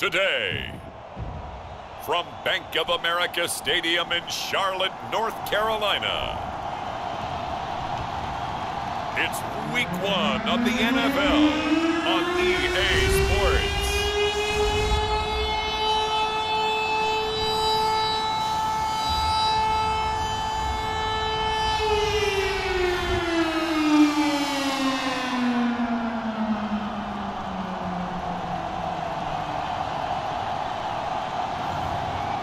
today. From Bank of America Stadium in Charlotte, North Carolina. It's week one of the NFL on EA Sports.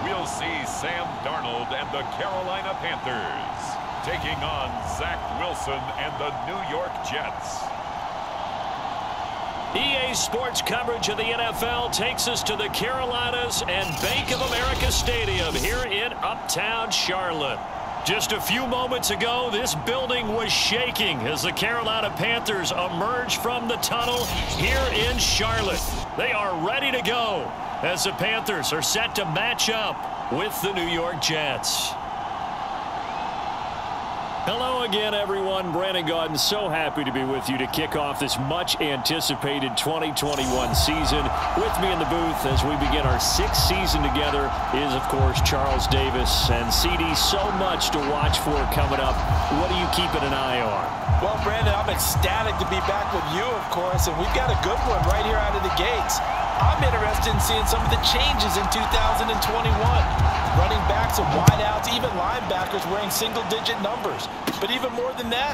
We'll see Sam Darnold and the Carolina Panthers taking on Zach Wilson and the New York Jets. EA Sports coverage of the NFL takes us to the Carolinas and Bank of America Stadium here in Uptown Charlotte. Just a few moments ago, this building was shaking as the Carolina Panthers emerge from the tunnel here in Charlotte. They are ready to go as the Panthers are set to match up with the New York Jets. Hello again, everyone. Brandon Gaudin, so happy to be with you to kick off this much-anticipated 2021 season. With me in the booth as we begin our sixth season together is, of course, Charles Davis. And CD, so much to watch for coming up. What are you keeping an eye on? Well, Brandon, I'm ecstatic to be back with you, of course, and we've got a good one right here out of the gates. I'm interested in seeing some of the changes in 2021. Running backs and wideouts, even linebackers wearing single-digit numbers. But even more than that,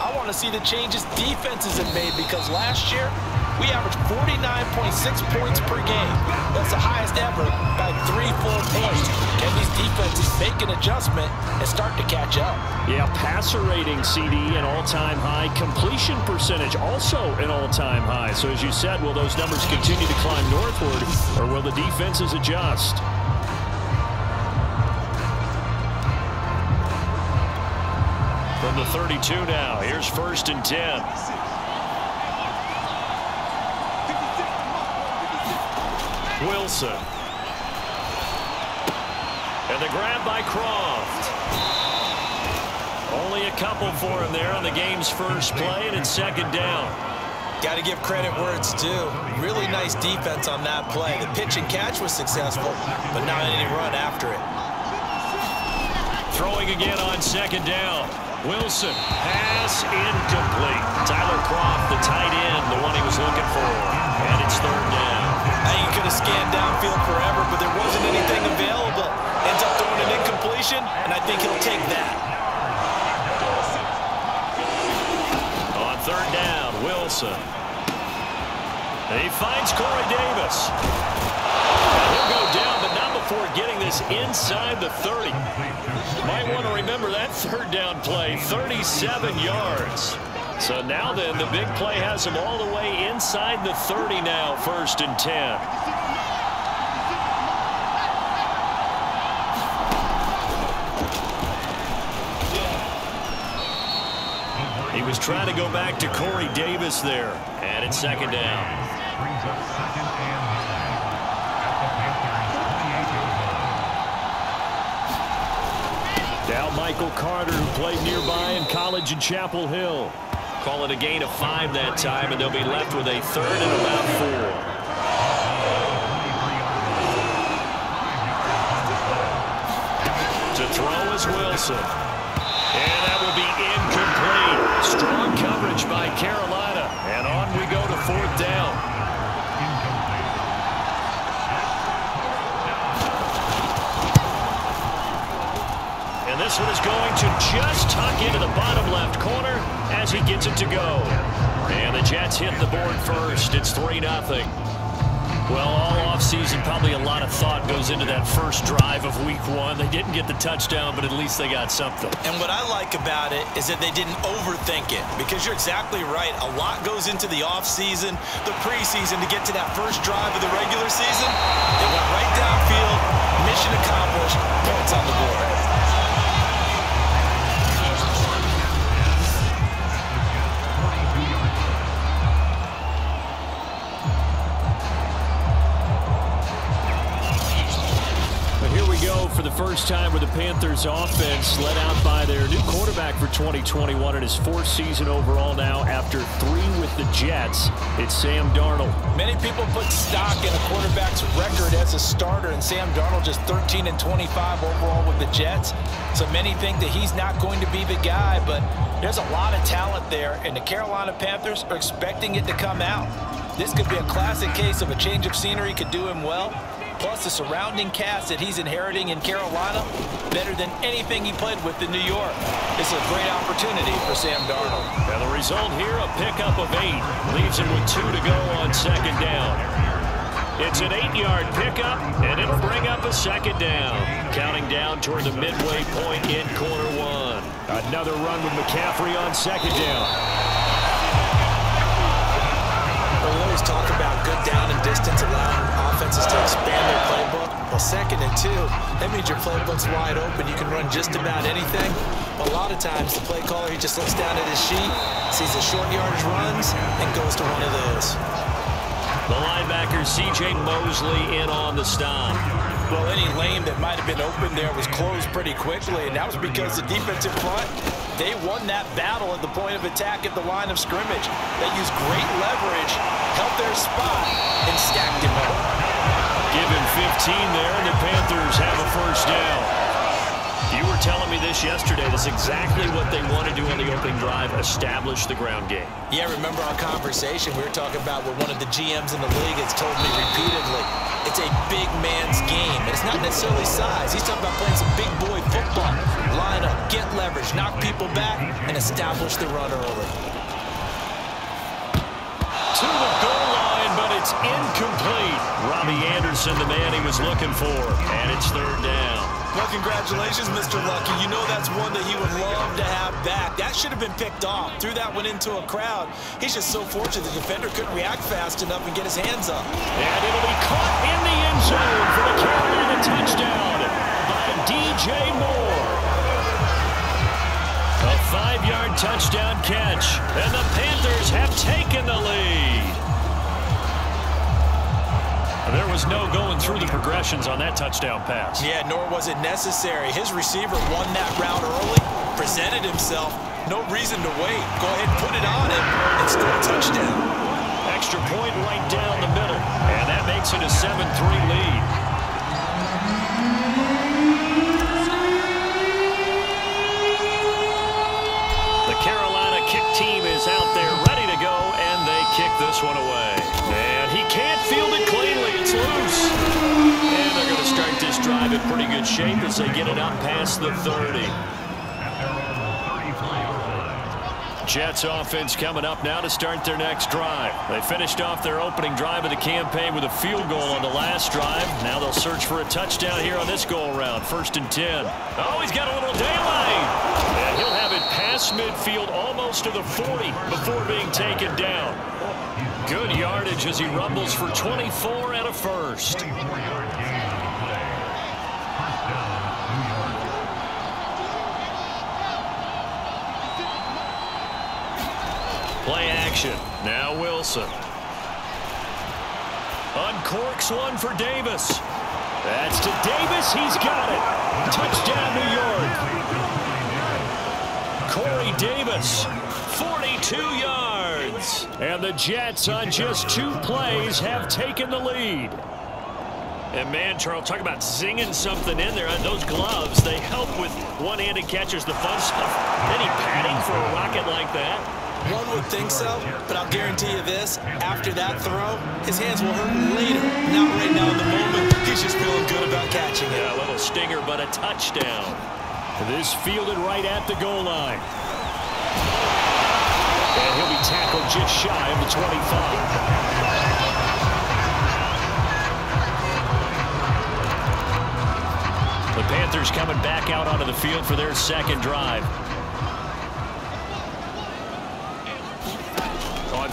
I want to see the changes defenses have made because last year, we averaged 49.6 points per game. That's the highest ever by three full points. Can these defenses make an adjustment and start to catch up? Yeah, passer rating, CD, an all-time high. Completion percentage, also an all-time high. So as you said, will those numbers continue to climb northward, or will the defenses adjust? The 32 now, here's first and 10. Wilson. And the grab by Kroft. Only a couple for him there on the game's first play, and it's second down. Got to give credit where it's due. Really nice defense on that play. The pitch and catch was successful, but not any run after it. Throwing again on second down. Wilson, pass incomplete. Tyler Kroft, the tight end, the one he was looking for. And it's third down. Now you could have scanned downfield forever, but there wasn't anything available. Ends up throwing an incompletion, and I think he'll take that. On third down, Wilson. He finds Corey Davis. And he'll go down, before getting this inside the 30. Might want to remember that third down play, 37 yards. So now then, the big play has him all the way inside the 30 now, first and 10. He was trying to go back to Corey Davis there. And it's second down. Michael Carter, who played nearby in college in Chapel Hill. Call it a gain of five that time, and they'll be left with a third and about four. To throw is Wilson. And that will be incomplete. Strong coverage by Carolina. One is going to just tuck into the bottom left corner as he gets it to go. And the Jets hit the board first. It's 3-0. Well, all offseason, probably a lot of thought goes into that first drive of week one. They didn't get the touchdown, but at least they got something. And what I like about it is that they didn't overthink it because you're exactly right. A lot goes into the offseason, the preseason to get to that first drive of the regular season. They went right downfield, mission accomplished, points on the board. Panthers offense led out by their new quarterback for 2021 in his fourth season overall now after three with the Jets. It's Sam Darnold. Many people put stock in a quarterback's record as a starter, and Sam Darnold just 13 and 25 overall with the Jets. So many think that he's not going to be the guy, but there's a lot of talent there, and the Carolina Panthers are expecting it to come out. This could be a classic case of a change of scenery could do him well. Plus the surrounding cast that he's inheriting in Carolina, better than anything he played with in New York. It's a great opportunity for Sam Darnold. And the result here, a pickup of eight. Leaves him with two to go on second down. It's an eight-yard pickup, and it'll bring up a second down. Counting down toward the midway point in quarter one. Another run with McCaffrey on second down good down and distance, allowing offenses to expand their playbook. Well, second and two, that means your playbook's wide open. You can run just about anything. A lot of times, the play caller, he just looks down at his sheet, sees the short yardage runs, and goes to one of those. The linebacker, C.J. Mosley, in on the stop. Well, any lane that might have been open there was closed pretty quickly, and that was because the defensive front they won that battle at the point of attack at the line of scrimmage. They used great leverage, held their spot, and stacked him up. Give him 15 there, and the Panthers have a first down. Were telling me this yesterday. That's exactly what they want to do on the opening drive, establish the ground game. Yeah, remember our conversation? We were talking about what one of the GMs in the league has told me repeatedly. It's a big man's game. And it's not necessarily size. He's talking about playing some big boy football line up, get leverage, knock people back, and establish the run early. To the goal line, but it's incomplete. Robbie Anderson, the man he was looking for, and it's third down. Well, congratulations, Mr. Lucky. You know that's one that he would love to have back. That should have been picked off. Threw that one into a crowd. He's just so fortunate the defender couldn't react fast enough and get his hands up. And it'll be caught in the end zone for the Carolina touchdown by DJ Moore. A five-yard touchdown catch, and the Panthers have taken the lead. There was no going through the progressions on that touchdown pass. Yeah, nor was it necessary. His receiver won that route early, presented himself. No reason to wait. Go ahead and put it on him and score a touchdown. Extra point right down the middle, and that makes it a 7-3 lead. Good shape as they get it up past the 30. Jets offense coming up now to start their next drive. They finished off their opening drive of the campaign with a field goal on the last drive. Now they'll search for a touchdown here on this goal round. First and 10. Oh, he's got a little daylight. And he'll have it past midfield almost to the 40 before being taken down. Good yardage as he rumbles for 24 and a first. Action. Now Wilson. Uncorks one for Davis. That's to Davis. He's got it. Touchdown, New York. Corey Davis, 42 yards. And the Jets on just two plays have taken the lead. And man, Charles, talk about zinging something in there. Those gloves, they help with one-handed catchers, the fun stuff. Any padding for a rocket like that? One would think so, but I'll guarantee you this. After that throw, his hands will hurt later. Not right now in the moment. He's just feeling good about catching it. Yeah, a little stinger, but a touchdown. This fielded right at the goal line. And he'll be tackled just shy of the 25. The Panthers coming back out onto the field for their second drive.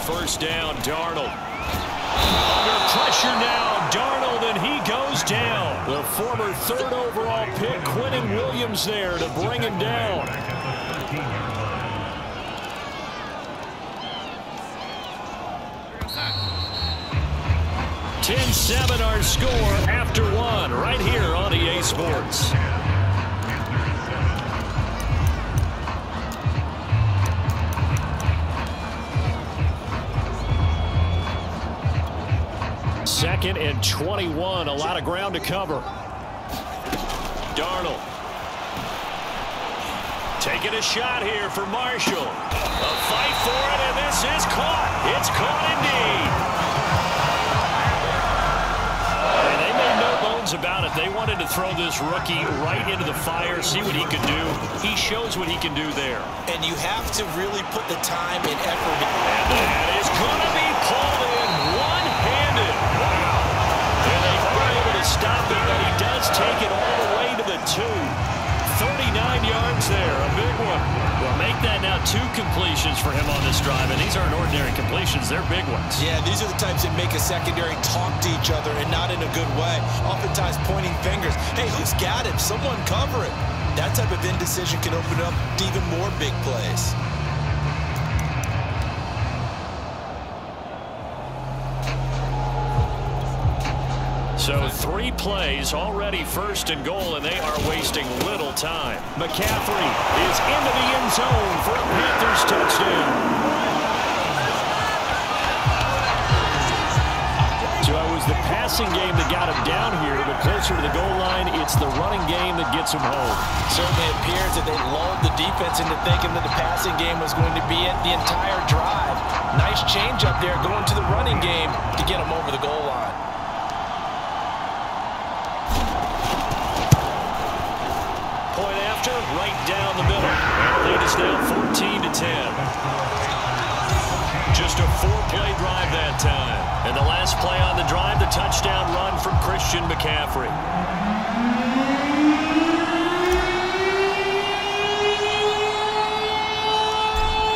First down, Darnold. Under pressure now, Darnold, and he goes down. The former third overall pick, Quinnen Williams there to bring him down. 10-7 our score after one right here on EA Sports. Second and 21. A lot of ground to cover. Darnold. Taking a shot here for Marshall. A fight for it, and this is caught. It's caught indeed. And they made no bones about it. They wanted to throw this rookie right into the fire, see what he could do. He shows what he can do there. And you have to really put the time and effort. And that is going take it all the way to the two. 39 yards there, a big one. Well, make that now two completions for him on this drive, and these aren't ordinary completions. They're big ones. Yeah, these are the types that make a secondary talk to each other and not in a good way. Oftentimes pointing fingers. Hey, who's got him? Someone cover it. That type of indecision can open up to even more big plays. Three plays already first and goal, and they are wasting little time. McCaffrey is into the end zone for a Panthers touchdown. So it was the passing game that got him down here, but closer to the goal line, it's the running game that gets him home. Certainly appears that they lulled the defense into thinking that the passing game was going to be it the entire drive. Nice change up there going to the running game to get him over the goal line. Point after, right down the middle. Lead is now 14 to 10. Just a four-play drive that time. And the last play on the drive, the touchdown run from Christian McCaffrey.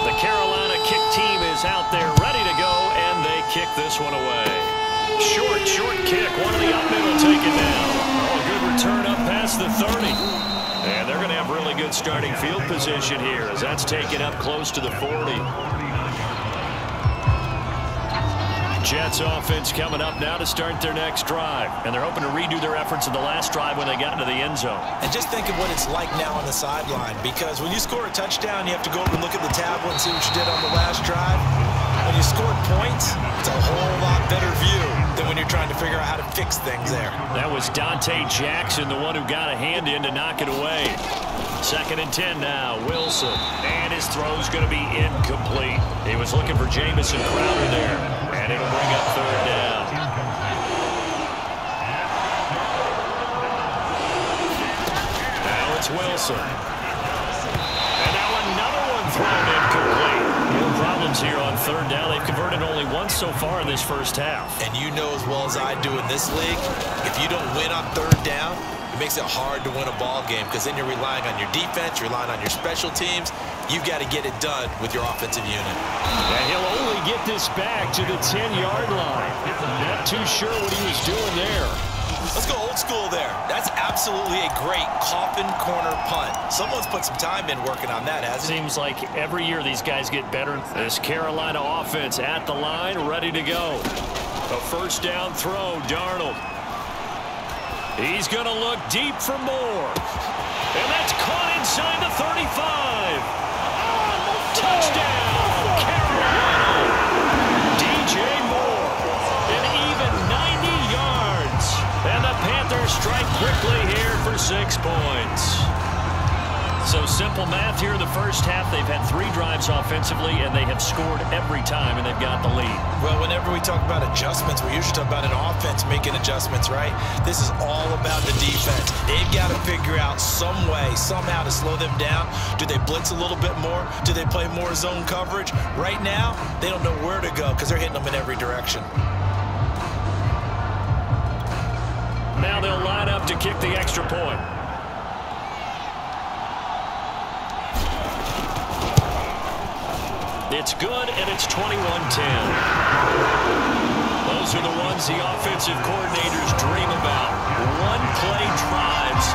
The Carolina kick team is out there ready to go, and they kick this one away. Short, short kick. One of the up middle taken down. Oh, good return up past the 30. They're going to have really good starting field position here as that's taken up close to the 40. Jets offense coming up now to start their next drive. And they're hoping to redo their efforts in the last drive when they got into the end zone. And just think of what it's like now on the sideline because when you score a touchdown, you have to go over and look at the tablet and see what you did on the last drive. When you scored points, it's a whole lot better view trying to figure out how to fix things there. That was Donte Jackson, the one who got a hand in to knock it away. Second and 10 now, Wilson. And his throw's going to be incomplete. He was looking for Jamison Crowder there. And it'll bring up third down. Now it's Wilson. And now another one thrown incomplete. Here on third down. They've converted only once so far in this first half. And you know as well as I do in this league, if you don't win on third down, it makes it hard to win a ball game because then you're relying on your defense, you're relying on your special teams. You've got to get it done with your offensive unit. And he'll only get this back to the 10-yard line. Not too sure what he was doing there. Let's go old school there. That's absolutely a great coffin corner punt. Someone's put some time in working on that, hasn't Seems like every year these guys get better. This Carolina offense at the line, ready to go. A first down throw, Darnold. He's going to look deep for more. And that's caught inside the 35. Touchdown, quickly here for six points. So simple math here in the first half. They've had three drives offensively, and they have scored every time, and they've got the lead. Well, whenever we talk about adjustments, we usually talk about an offense making adjustments, right? This is all about the defense. They've got to figure out some way, somehow to slow them down. Do they blitz a little bit more? Do they play more zone coverage? Right now, they don't know where to go because they're hitting them in every direction. Now they'll line up to kick the extra point. It's good, and it's 21-10. Those are the ones the offensive coordinators dream about. One-play drives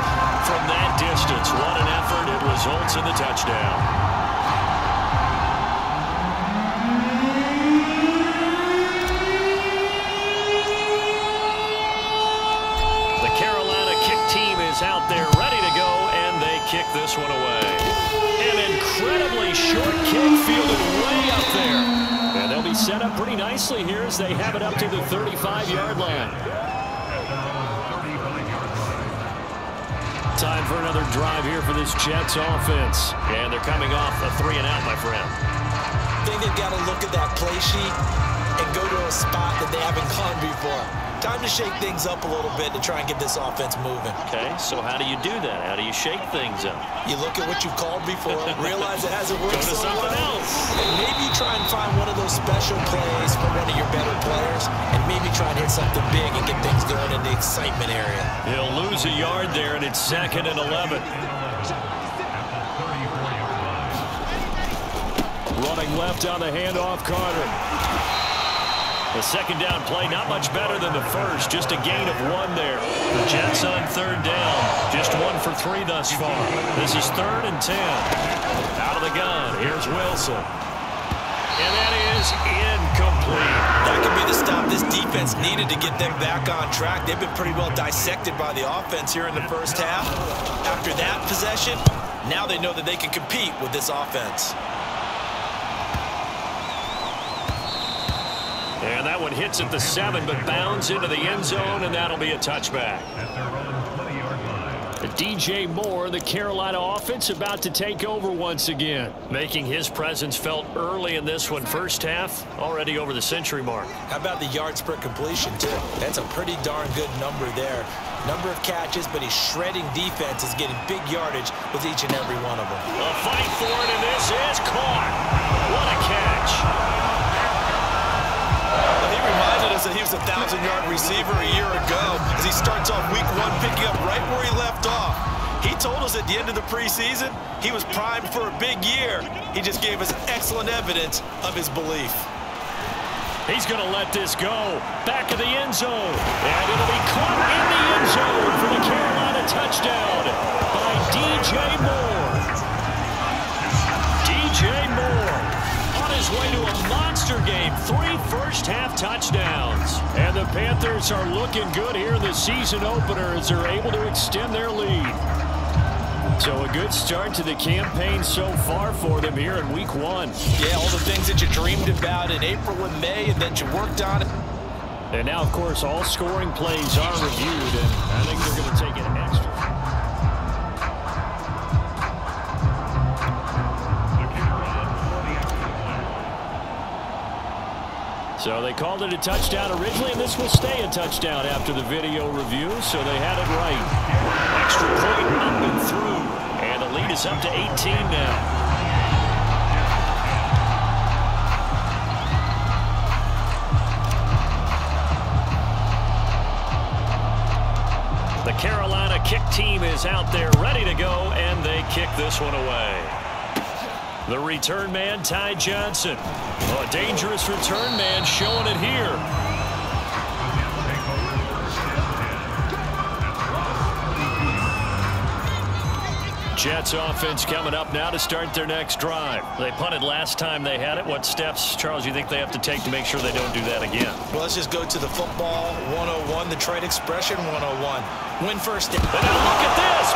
from that distance. What an effort. It results in the touchdown. The Carolina kick team is out there ready to go, and they kick this one away. An incredibly short kick fielded way up there. And they'll be set up pretty nicely here as they have it up to the 35-yard line. Time for another drive here for this Jets offense. And they're coming off a three and out, my friend. I think they've got to look at that play sheet and go to a spot that they haven't gone before. Time to shake things up a little bit to try and get this offense moving. Okay, so how do you do that? How do you shake things up? You look at what you've called before, realize it hasn't worked Go to so something well, else. and maybe try and find one of those special plays from one of your better players, and maybe try and hit something big and get things going in the excitement area. He'll lose a yard there, and it's second and 11. Running left on the handoff, Carter. The second down play, not much better than the first. Just a gain of one there. The Jets on third down. Just one for three thus far. This is third and ten. Out of the gun. Here's Wilson. And that is incomplete. That could be the stop this defense needed to get them back on track. They've been pretty well dissected by the offense here in the first half. After that possession, now they know that they can compete with this offense. And that one hits at the seven, but bounds into the end zone, and that'll be a touchback. At their own 20-yard line. The DJ Moore, the Carolina offense, about to take over once again. Making his presence felt early in this one. First half, already over the century mark. How about the yards per completion, too? That's a pretty darn good number there. Number of catches, but he's shredding defense is getting big yardage with each and every one of them. A fight for it, and this is caught. What a catch. That he was a 1,000-yard receiver a year ago as he starts off week one picking up right where he left off. He told us at the end of the preseason he was primed for a big year. He just gave us excellent evidence of his belief. He's going to let this go. Back of the end zone. And it'll be caught in the end zone for the Carolina touchdown by DJ Moore. DJ Moore his way to a monster game. Three first-half touchdowns. And the Panthers are looking good here in the season opener as they're able to extend their lead. So a good start to the campaign so far for them here in week one. Yeah, all the things that you dreamed about in April and May and that you worked on. And now, of course, all scoring plays are reviewed, and I think they're going to take it So they called it a touchdown originally, and this will stay a touchdown after the video review, so they had it right. Extra point up and through, and the lead is up to 18 now. The Carolina kick team is out there ready to go, and they kick this one away. The return man, Ty Johnson. Oh, a dangerous return man showing it here. Take over first and 10. Jets offense coming up now to start their next drive. They punted last time they had it. What steps, Charles, you think they have to take to make sure they don't do that again? Well, let's just go to the football 101, the trade expression 101. Win first down. And now look at this.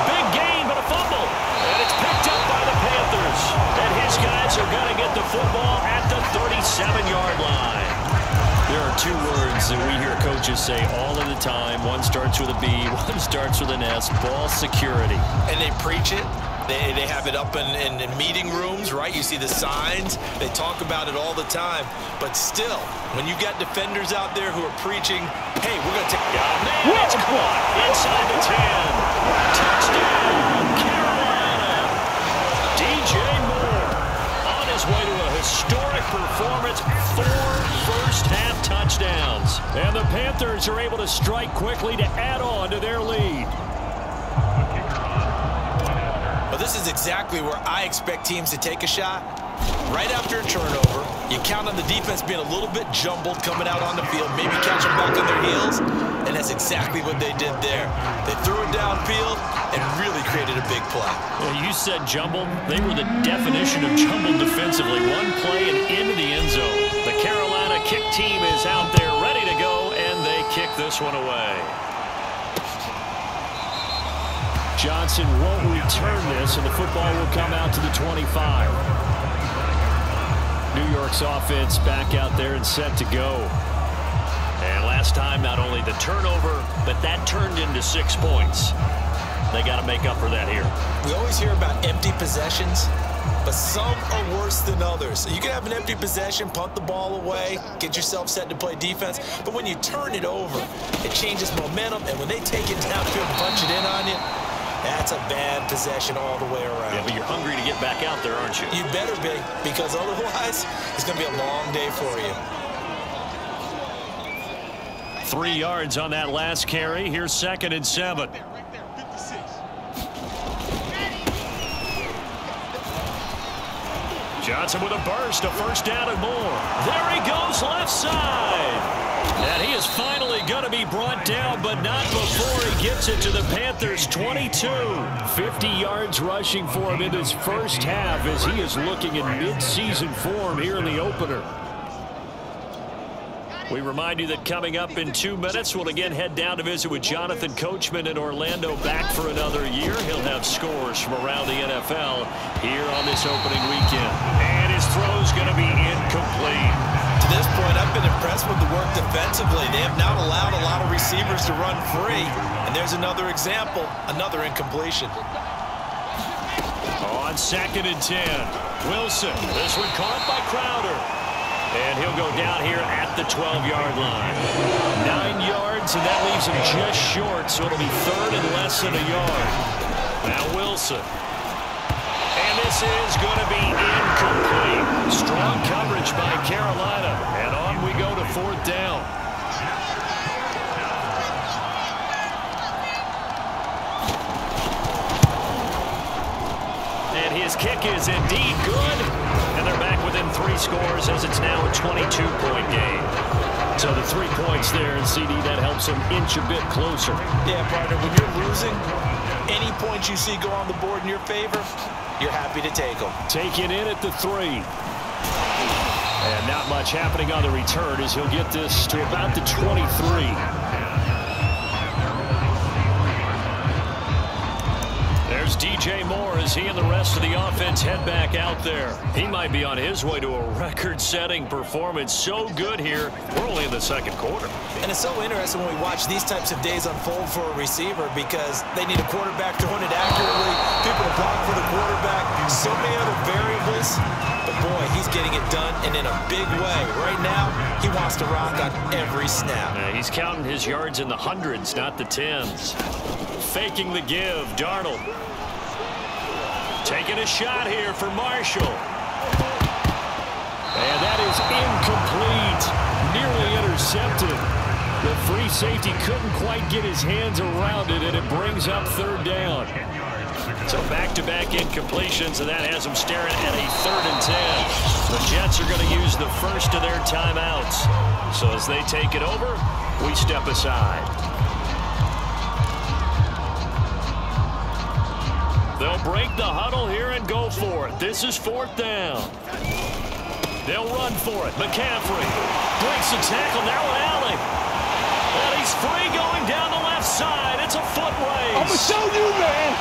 That we hear coaches say all of the time. One starts with a B, one starts with an S, ball security. and they preach it. They, they have it up in, in, in meeting rooms, right? You see the signs. They talk about it all the time. But still, when you got defenders out there who are preaching, hey, we're going to take... Oh, man, it's caught inside the 10. Touchdown, Carolina. DJ Moore on his way to a historic performance. Four first-half touchdowns. And the Panthers are able to strike quickly to add on to their lead. The kicker on point after. Well, this is exactly where I expect teams to take a shot. Right after a turnover, you count on the defense being a little bit jumbled coming out on the field, maybe catch them back on their heels, and that's exactly what they did there. They threw it downfield and really created a big play. Well, you said jumbled. They were the definition of jumbled defensively. One play and into the end zone. Kick team is out there ready to go, and they kick this one away. Johnson won't return this, and the football will come out to the 25. New York's offense back out there and set to go. And last time, not only the turnover, but that turned into six points. They got to make up for that here. We always hear about empty possessions, but some are worse than others. You can have an empty possession, punt the ball away, get yourself set to play defense, but when you turn it over, it changes momentum, and when they take it downfield and punch it in on you, that's a bad possession all the way around. Yeah, but you're hungry to get back out there, aren't you? You better be, because otherwise, it's going to be a long day for you. Three yards on that last carry. Here's second and seven. Johnson with a burst, a first down and more. There he goes left side. And he is finally going to be brought down, but not before he gets it to the Panthers 22. 50 yards rushing for him in his first half as he is looking in midseason form here in the opener. We remind you that coming up in two minutes, we'll again head down to visit with Jonathan Coachman in Orlando back for another year. He'll have scores from around the NFL here on this opening weekend. And his throw's going to be incomplete. To this point, I've been impressed with the work defensively. They have not allowed a lot of receivers to run free. And there's another example, another incompletion. On second and 10, Wilson. This one caught by Crowder. And he'll go down here at the 12-yard line. Nine yards, and that leaves him just short, so it'll be third and less than a yard. Now Wilson. And this is going to be incomplete. Strong coverage by Carolina. And on we go to fourth down. And his kick is indeed good. And they're back within three scores as it's now a 22-point game. So the three points there, and CD, that helps them inch a bit closer. Yeah, partner, when you're losing, any points you see go on the board in your favor, you're happy to take them. Take it in at the three. And not much happening on the return as he'll get this to about the 23. There's DJ Moore as he and the rest of the offense head back out there. He might be on his way to a record-setting performance. So good here. We're only in the second quarter. And it's so interesting when we watch these types of days unfold for a receiver because they need a quarterback throwing it accurately, people to block for the quarterback, so many other variables. But boy, he's getting it done and in a big way. Right now, he wants to rock on every snap. Uh, he's counting his yards in the hundreds, not the tens. Faking the give, Darnold. Taking a shot here for Marshall. And that is incomplete. Nearly intercepted. The free safety couldn't quite get his hands around it, and it brings up third down. So back-to-back -back incompletions, and that has them staring at a third and 10. The Jets are going to use the first of their timeouts. So as they take it over, we step aside. They'll break the huddle here and go for it. This is fourth down. They'll run for it. McCaffrey breaks the tackle. Now an alley. And he's free going down the left side. It's a foot race. I'm going to show you, man.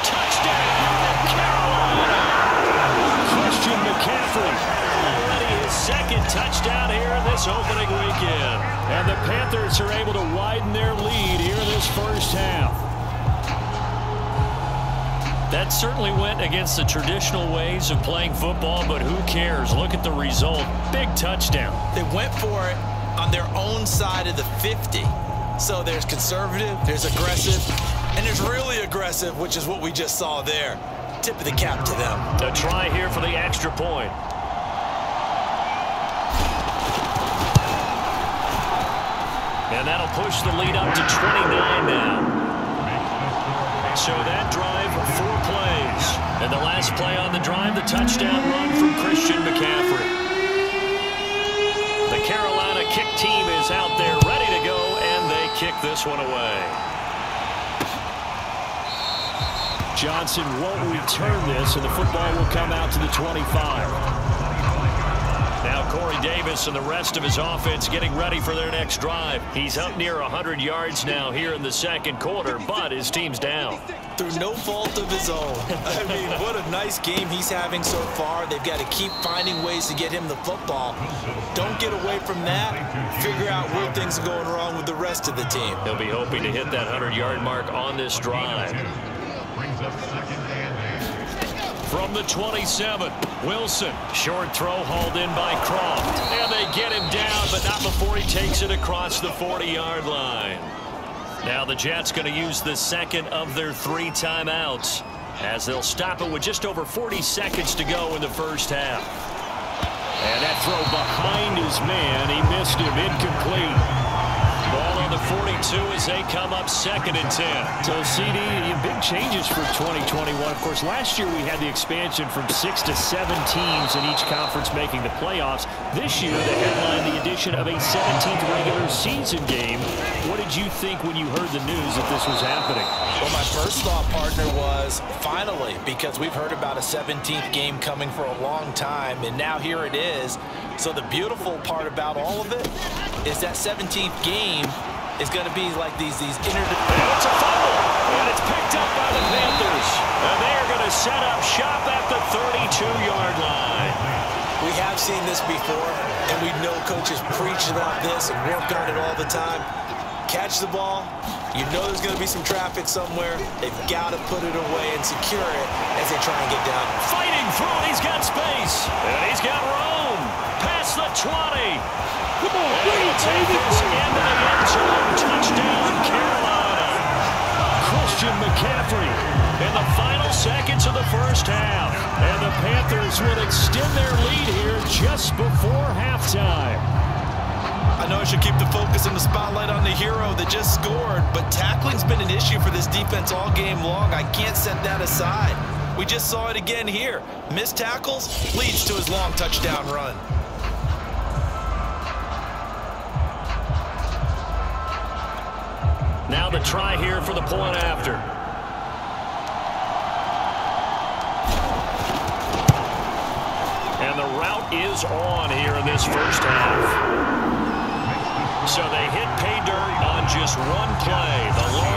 Touchdown, Carolina. Christian McCaffrey. Already his second touchdown here in this opening weekend. And the Panthers are able to widen their lead here in this first half. That certainly went against the traditional ways of playing football, but who cares? Look at the result. Big touchdown. They went for it on their own side of the 50. So there's conservative, there's aggressive, and there's really aggressive, which is what we just saw there. Tip of the cap to them. A try here for the extra point. And that'll push the lead up to 29 now. So that drive, four plays. And the last play on the drive, the touchdown run from Christian McCaffrey. The Carolina kick team is out there ready to go, and they kick this one away. Johnson won't return this, and the football will come out to the 25. Corey Davis and the rest of his offense getting ready for their next drive. He's up near 100 yards now here in the second quarter, but his team's down. Through no fault of his own. I mean, what a nice game he's having so far. They've got to keep finding ways to get him the football. Don't get away from that. Figure out where things are going wrong with the rest of the team. He'll be hoping to hit that 100-yard mark on this drive. From the 27, Wilson. Short throw hauled in by Kroft. And they get him down, but not before he takes it across the 40-yard line. Now the Jets going to use the second of their three timeouts as they'll stop it with just over 40 seconds to go in the first half. And that throw behind his man. He missed him. Incomplete. Ball on the 42 as they come up second and 10. So, CD, big changes for 2021. Of course, last year we had the expansion from six to seven teams in each conference making the playoffs. This year, they headline the addition of a 17th regular season game. What did you think when you heard the news that this was happening? Well, my first thought, partner, was finally, because we've heard about a 17th game coming for a long time, and now here it is. So the beautiful part about all of it is that 17th game is going to be like these these inter. And it's a fumble, and it's picked up by the Panthers. And they are going to set up shop at the 32-yard line. We have seen this before, and we know coaches preach about this and work on it all the time. Catch the ball. You know there's going to be some traffic somewhere. They've got to put it away and secure it as they try and get down. Fighting through it. He's got space. And he's got room. Past the 20. Come on, And he'll take this into the end zone. Christian McCaffrey in the final seconds of the first half. And the Panthers will extend their lead here just before halftime. I know I should keep the focus and the spotlight on the hero that just scored, but tackling's been an issue for this defense all game long. I can't set that aside. We just saw it again here. Missed tackles leads to his long touchdown run. Try here for the point after. And the route is on here in this first half. So they hit pay dirt on just one play. The.